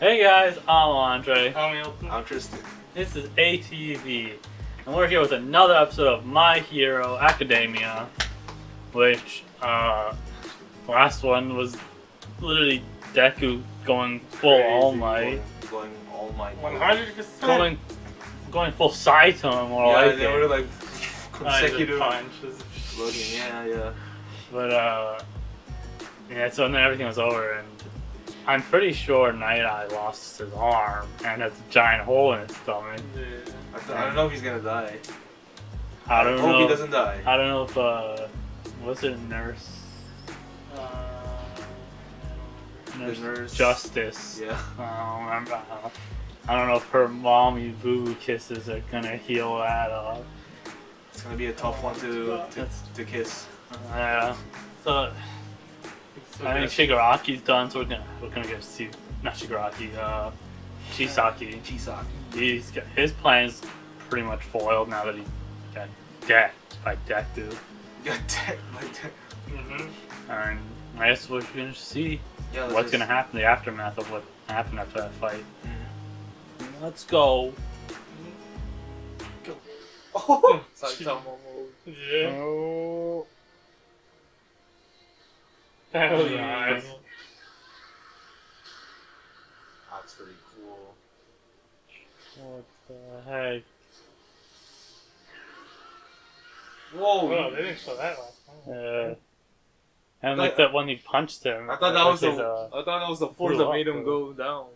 Hey guys, I'm Andre. I'm Milton. I'm Tristan. This is ATV, and we're here with another episode of My Hero Academia, which, uh, last one was literally Deku going full All Might, Going, going All Might. 100%. going, going full Saitama more Yeah, like they it. were like consecutive. punches. Loading. Yeah, yeah. But uh, yeah, so then everything was over, and I'm pretty sure Nighteye lost his arm and has a giant hole in his stomach. Yeah. I, th- I don't know if he's gonna die. I don't hope know. he doesn't die. I don't know if uh, was it Nurse Uh, Nurse, Nurse. Justice? Yeah. I don't remember. I don't- know if her mommy boo kisses are gonna heal that up. It's gonna be a tough one to to, to kiss. Yeah. So so I think. Shigaraki's done, so we're gonna we're gonna get to see not Shigaraki, uh, Chisaki. Chisaki. He's got, his plan's pretty much foiled now that he got decked by Deku. Got dead like that. Mhm. And I guess we're gonna see Yeah. what's just- gonna happen, the aftermath of what happened after that fight. Mhm. Let's go. Oh, Saitama mode. Yeah. Oh. That was Yeah. nice. That's pretty cool. What the heck? Whoa. Oh, they didn't show that last time. Uh, and like Like- that when he punched him. I thought that was the uh, I thought that was the force that made him bro. go down.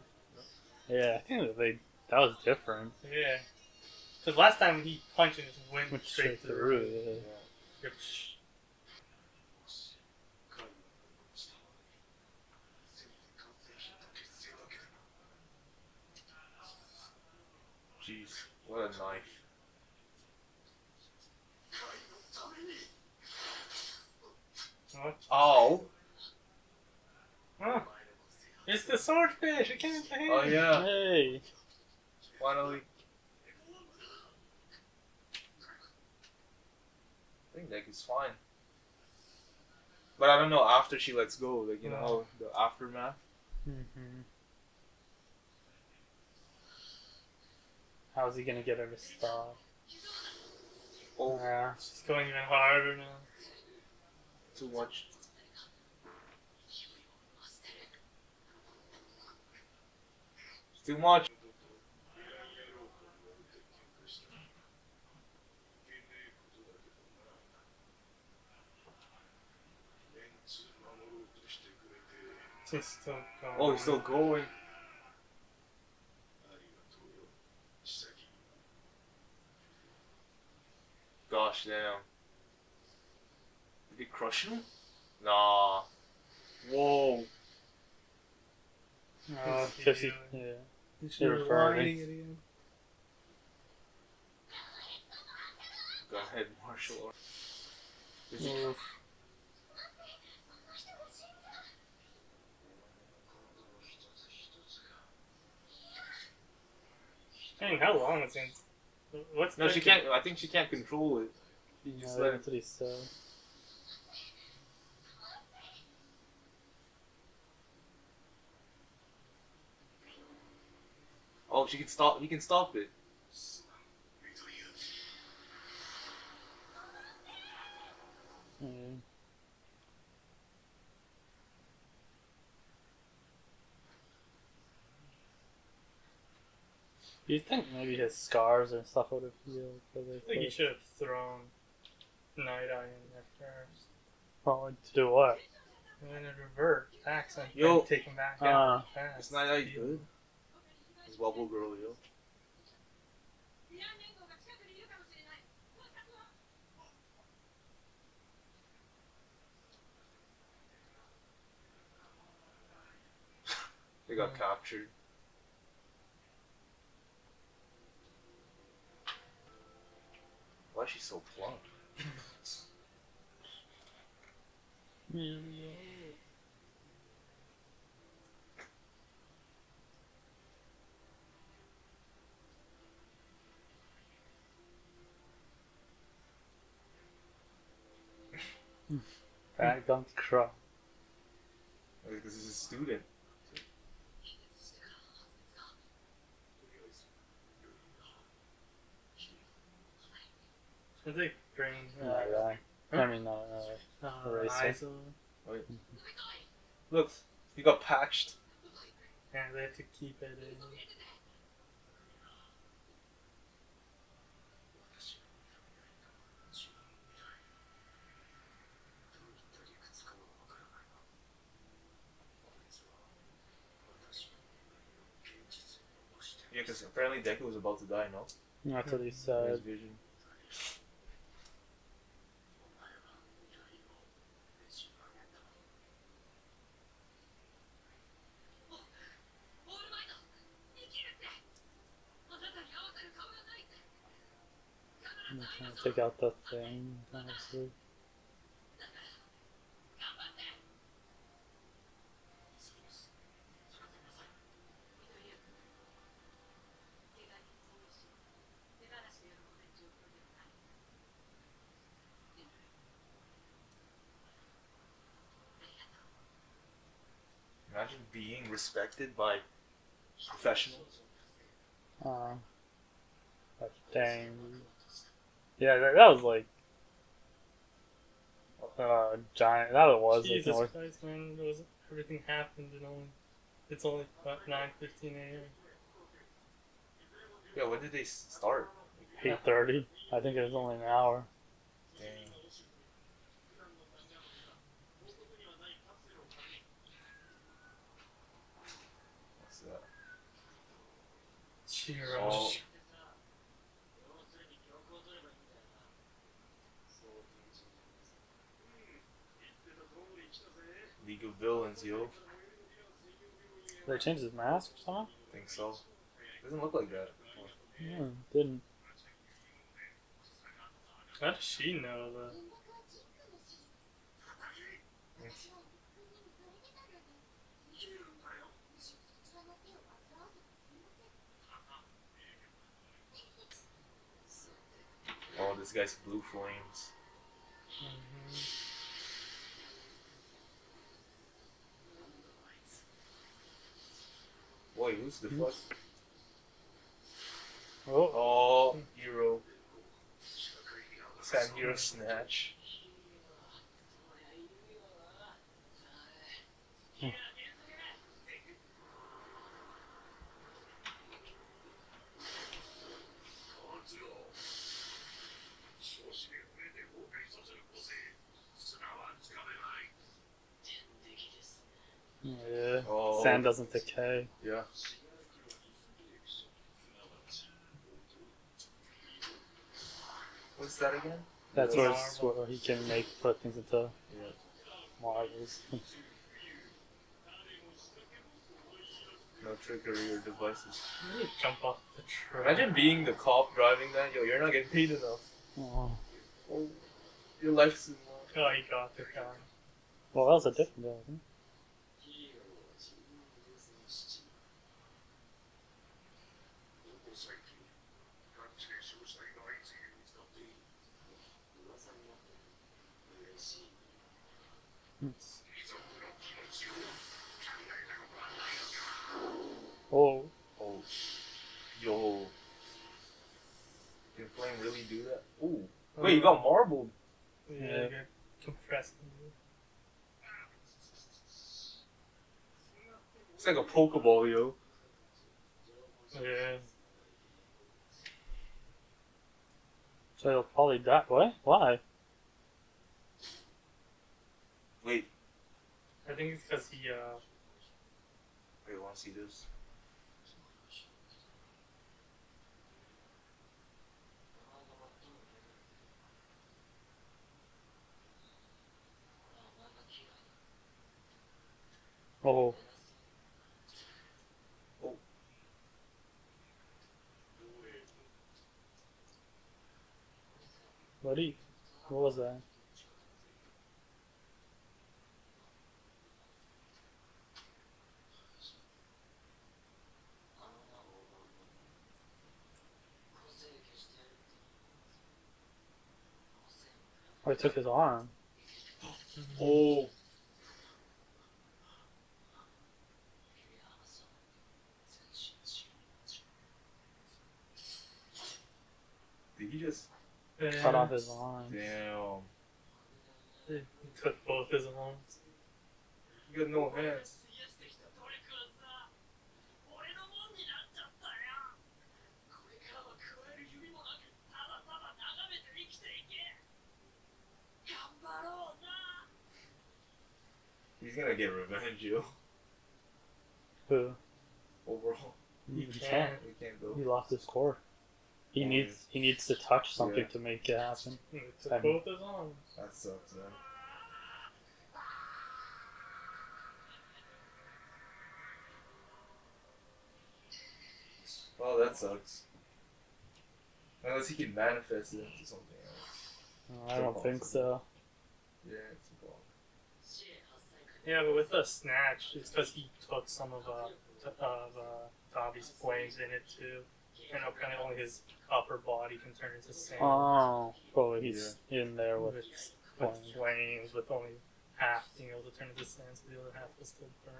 yeah, I think that they that was different. Yeah. Because last time he punched and just went Went straight, straight through. Yeah. Yep. What a knife. What? Oh. Oh. It's the swordfish! I can't say Oh yeah. Hey. Finally. I think Nick is fine. But I don't know after she lets go, like you know oh. the aftermath. Mm-hmm. Mm-hmm. How's he gonna get her to stop? Oh, Yeah. She's going even harder now. too much. It's too much. She's still going. Oh, he's still going. Gosh damn. Did he crush him? Nah. Whoa. Yes, so she, you yeah. You're You're referring. again. Go ahead, martial art. Is. Dang, how long is it? What's No, she can't. I think she can't control it. She just Yeah, let that's it. what he said. Oh, she can stop. He can stop it. Mm. You'd think maybe his scars and stuff would have healed. I think he should have thrown Nighteye in there first. Oh, to do what? And then it revert, accent, Yo. and take him back out. Uh, fast. It's not that good. It's Wobble Girl, yo. They got mm-hmm. captured. Why is she so plump? Mm. I don't cry. Because he's a student. I think green. Not really. I mean, not really. Uh, Eraser. ISO. Look, he got patched. Yeah, they have to keep it in. Yeah, because apparently Deku was about to die, no? That's what he In his said. Vision. I'm trying to take out the thing. honestly. Imagine being respected by professionals. Uh, but dang. Yeah, that, that was like. Uh, giant. That was. Jesus North, Christ, man! It was, everything happened and only. It's only about 9:15 a.m. Yeah, when did they start? 8.30. I think it was only an hour. Dang. What's that? Chiro. Oh. Of Villains, yo. Did they change his mask or something? I Think so. It Doesn't look like that. Yeah, didn't. How does she know that? Oh, this guy's blue flames. Mhm. Boy, who's the hmm? fuck? Oh, Oh, oh hero. San Hero Snatch. yeah. Oh, Sand doesn't decay. Yeah. What's that again? That's where, where he can make put things into Yeah. marbles. No trickery or devices. You need to jump off the train. Imagine being the cop driving that. Yo, you're not getting paid enough. oh. Oh, your life's in Oh, he got the car. Well, that was a different deal. I think. Oh, Oh, yo. Can Flame really do that? Ooh. Wait, you got marbled. Yeah, Yeah. you got compressed. It's like a Pokeball, yo. Yeah. so he'll probably die. What? Why? Wait. I think it's because he, uh, Wait, I want to see this. Oh, what do What was that? Oh, took his arm. Oh. Damn. Cut off his arms. Damn. He cut both his arms. You got no hands. He's gonna get revenge, You. Who? Overhaul. You, you can't. can't. You can't go. You lost his core. He Yeah. needs he needs to touch something Yeah. to make it happen. He took Um, both his arms. That sucks, man. Oh, that sucks. Unless he can manifest it into something else. Uh, I don't think so. Yeah, it's a block. Yeah, but with the snatch, it's because he took some of uh t- of uh Dabi's flames in it too, and of only his upper body can turn into sand. Oh, probably he's in there with with, flames. with flames, with only half being able to turn into sand, so the other half will still burn.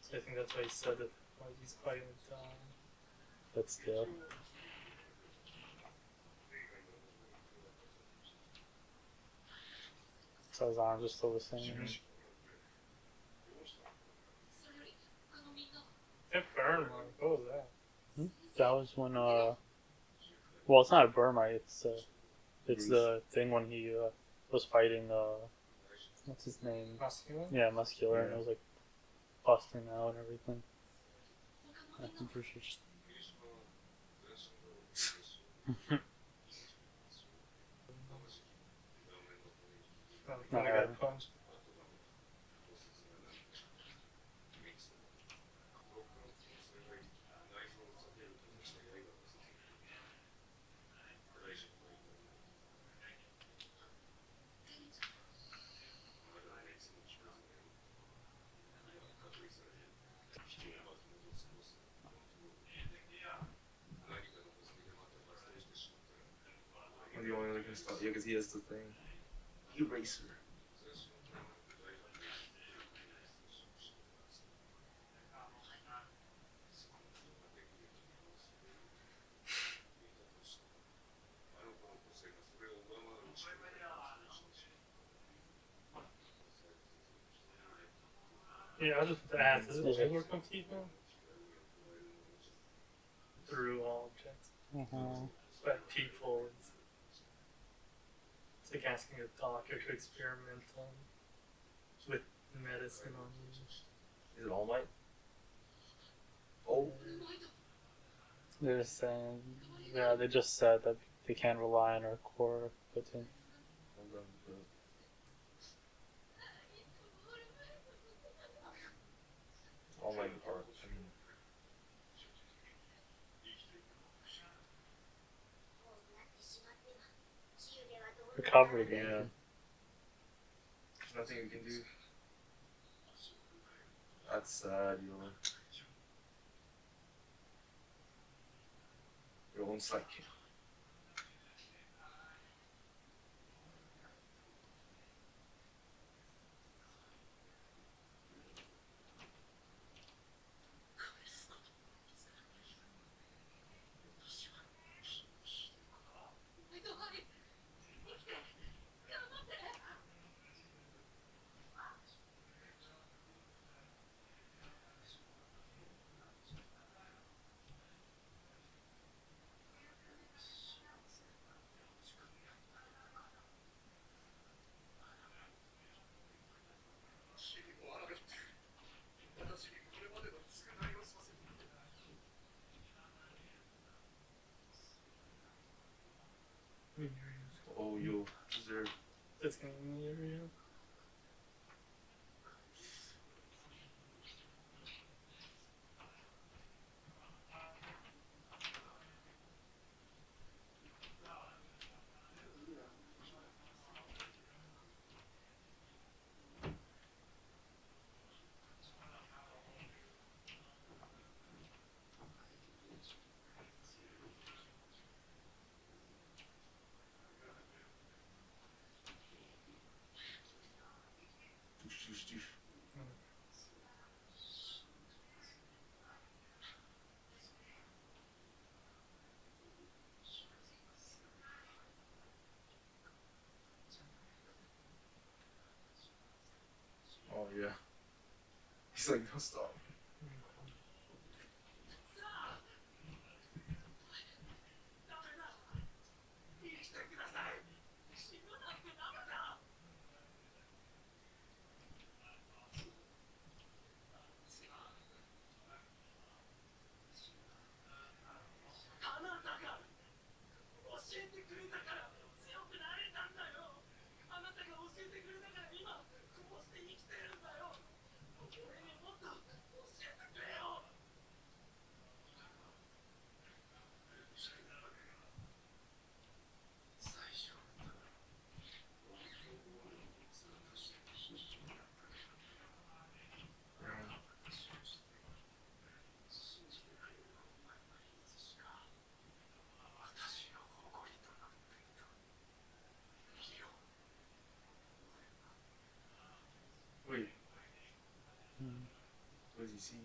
So I think that's why he said that while he's fighting with Dom. But still. So his arms are still the same. Mhm. そ It burned like what was that? That was when uh well it's not a Burma, it's uh it's the thing when he uh was fighting uh what's his name? Masculine? Yeah, muscular and it was like busting out and everything. I think we should just Oh, he kinda got punched. I'm the only one who can stop. Yeah, because he has the thing. Eraser. Yeah, I was just asked, does it work on people? Through all objects. uh But people, it's, it's like asking a doctor to experiment on with medicine on you. Is it All Might? Oh. they're just saying yeah, they just said that they can't rely on our core but to- Hold on, bro. All Might are. I mean, recover again. Yeah. there's nothing you can do. That's sad, yo. Your own He's like, no stop. What does he see?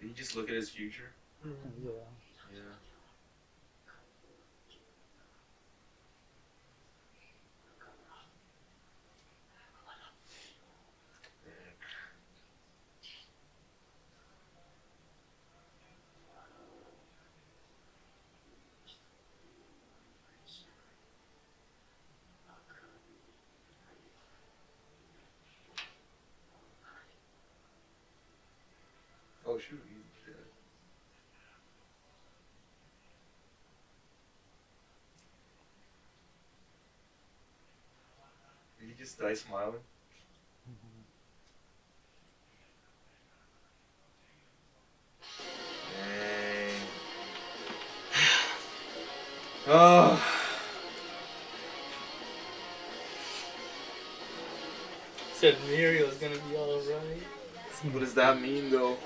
Did he just look at his future? Mm, yeah. Yeah. Oh shoot, he's dead. Did he just die smiling? Oh. Said Mirio's gonna be alright. What does that mean though?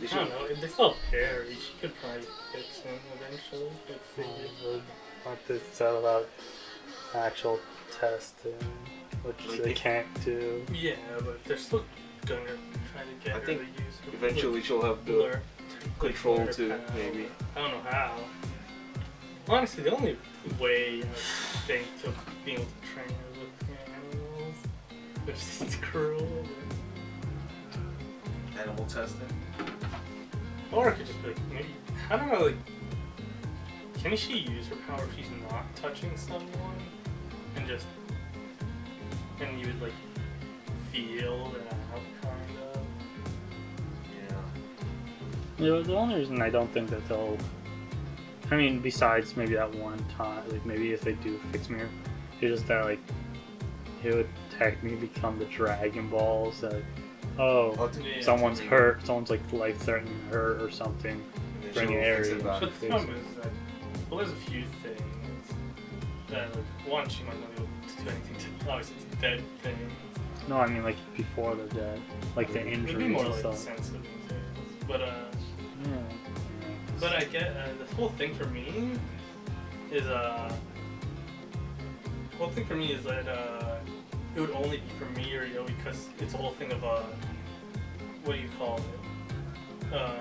They I don't know. If They still have Eri. She could probably fix him eventually. Like, figure. Like they said about actual testing, which Like they if- can't do. Yeah, but they're still gonna try to get I her think to use her Eventually she'll have the blur- control her to power. maybe. I don't know how. Honestly, the only way I think of being able to train her with animals, which is cruel, animal testing. Or it could just be like maybe I don't know. Like, can she use her power if she's not touching someone, and just and you would like feel that out kind of. Yeah. You know, the only reason I don't think that they'll. I mean, besides maybe that one time, like maybe if they do fix me, it's just that like it would technically become the Dragon Balls that oh Oh, to- Yeah. someone's hurt, someone's like life threatening hurt or something. and then Bring she'll it area. back. But the problem is that well, there's a few things that like one she might not be able to do anything to. Obviously, it's a dead thing. No, I mean like before they're dead, like the It'd injuries be more and like stuff. sensitive things. But uh, Yeah. but I get uh, the whole thing for me is uh, the whole thing for me is that uh, it would only be for me or Yo because it's a whole thing of uh, what do you call it? Uh,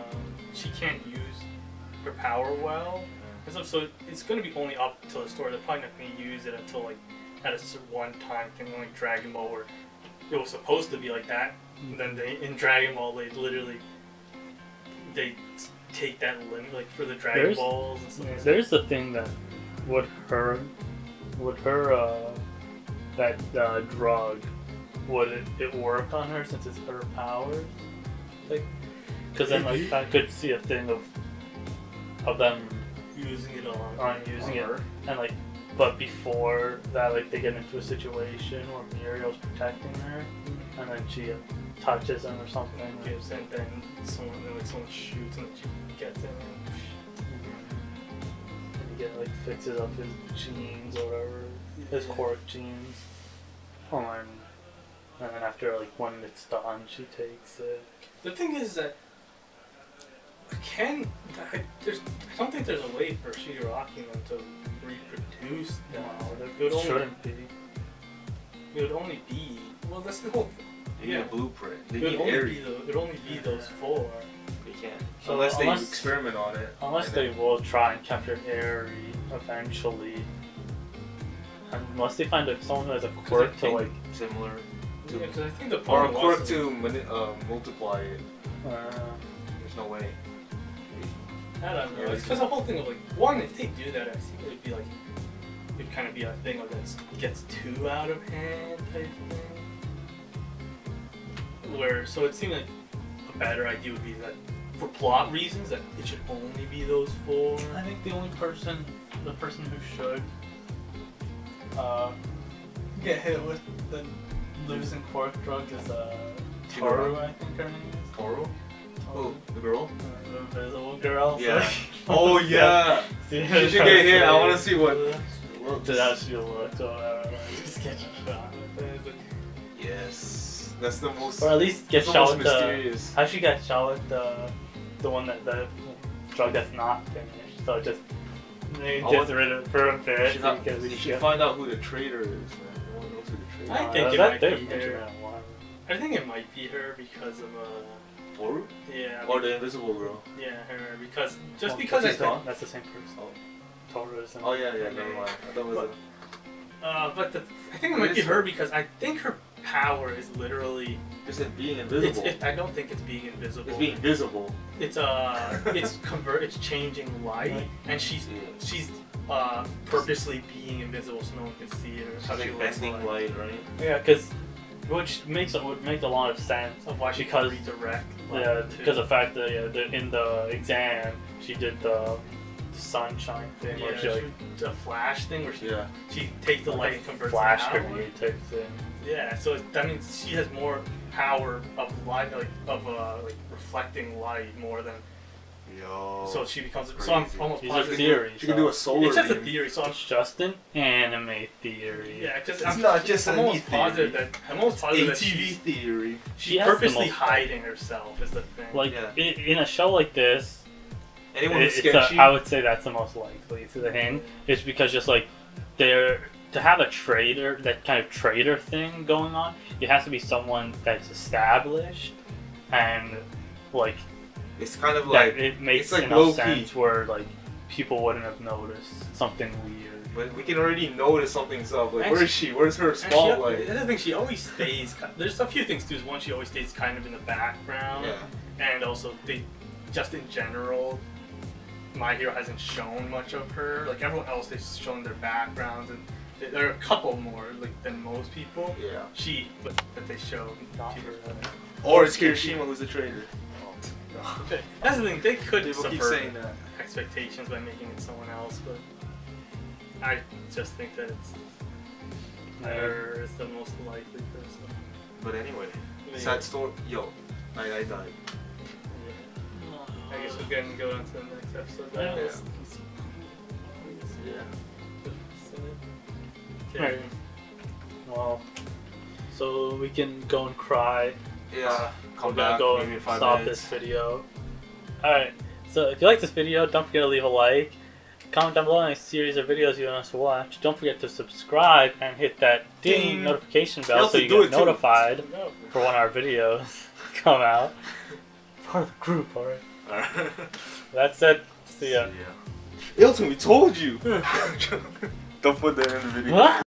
she can't use her power well. And stuff, so it's going to be only up till the story. They're probably not going to use it until like at a one-time thing like Dragon Ball, where it was supposed to be like that. And then they in Dragon Ball, they literally they take that limit like for the Dragon There's- Balls and stuff. like that. There's the thing that would her would her uh, that uh, drug would it, it work on her since it's her powers? Like, because then like I could see a thing of of them using it on. on using it her? and like, but before that like they get into a situation where Mirio's protecting her and then she touches him or something. and gives and then someone then like someone shoots and she gets it and and he get like fixes up his jeans or whatever, his quirk genes. Oh, and, and then after like when it's done, she takes it. The thing is that I can I, there's I don't think there's a way for Shigaraki them to reproduce them. No, it would only shouldn't be. it would only be well that's the whole They need a blueprint. They it would need only Ares. be the, it would only be those four. They can't. So unless they unless- experiment on it. Unless they then- will try and capture Eri eventually. Unless they find like, someone who has a quirk to think like. similar Yeah, to 'cause I think the or a quirk to mani- uh, multiply it. Uh, There's no way. I don't know. Yeah, It's because the whole thing of like one, if they do that, I think it'd be like it'd kind of be a thing like that gets too out of hand type thing. Where so it seemed like a better idea would be that for plot reasons that it should only be those four. I think the only person, the person who should uh, get hit with the losing quirk drug is uh, Toru. I think her name is. Toru? Oh, the girl? Uh, the invisible girl. so- Yeah. Oh yeah. See, She should get hit. I want to see what. To how she looks or whatever. Just get shot. Yes. That's the most. Or at least get shot with the. How she got shot with the, the one that the drug that's not finished. So just they I just rid of it for a You should, not, because you should get- find out who the traitor is, man. No one knows who the traitor I is. think Uh, it might be her. I think it might be her because of uh Toru? yeah Or the invisible girl. yeah her because just Well, because I that's the- that's the same person. Oh. Toru is. in- Oh yeah, yeah, never mind. I thought it was But- a, uh but the, I think it What might be her her? because I think her power is literally just it being it's, invisible. it, I don't think it's being invisible. It's being visible. It's uh, it's convert, it's changing light, and she's Yeah. she's uh purposely being invisible so no one can see her. It's How she like looks bending like. light, right? Yeah, because which makes it would make a lot of sense. Of why she Because- can redirect. light, Yeah, because the fact that yeah, the, in the exam she did the sunshine thing yeah, where she like she, the flash thing where she Yeah. she takes the like light and converts flash it out. grenade type thing. Yeah, so it, that means she has more power of light, like of uh, like reflecting light more than. Yo. so she becomes. So I'm almost These are positive. theories. She can do a solar It's just a beam. theory, so I'm It's just an anime theory. yeah, because It's I'm not just I'm any almost theory. positive that I'm almost positive that ATV she's, theory. She she's has the purposely most- hiding herself. Is the thing. Like Yeah. i in a show like this, Anyone it- who's it's a, sketchy. I would say that's the most likely thing. Is because just like they're to have a trader, that kind of trader thing going on, it has to be someone that's established and like it's kind of like it makes it's like enough low-key. sense where like people wouldn't have noticed something weird. but we can already notice something's up. Like And where is she? Where's her And she- spotlight? The other thing, she always stays. ki- There's a few things too. Is one, she always stays kind of in the background, Yeah. and also they, just in general, my hero hasn't shown much of her. Like everyone else, they've shown their backgrounds, and th- there are a couple more like than most people. Yeah. She, but that they show. Not people- Or it's Kirishima who's the traitor. Okay, That's the thing. They could People keep subvert saying that. expectations by making it someone else, but I just think that it's her is the most likely person. But anyway, Yeah. sad story. Yo, I, I died. Yeah. I guess we can go on to the next episode. Yeah. Yeah. Okay. Right. Well, so we can go and cry. Yeah. Come We're gonna back. go maybe in and five stop minutes. this video. Alright, so if you like this video, don't forget to leave a like. Comment down below any series or videos you want us to watch. Don't forget to subscribe and hit that ding, Ding. notification bell so you get it too. notified No. for when our videos come out. Part of the group, alright. Alright. That's it. See ya. Ilton, we told you. Don't put that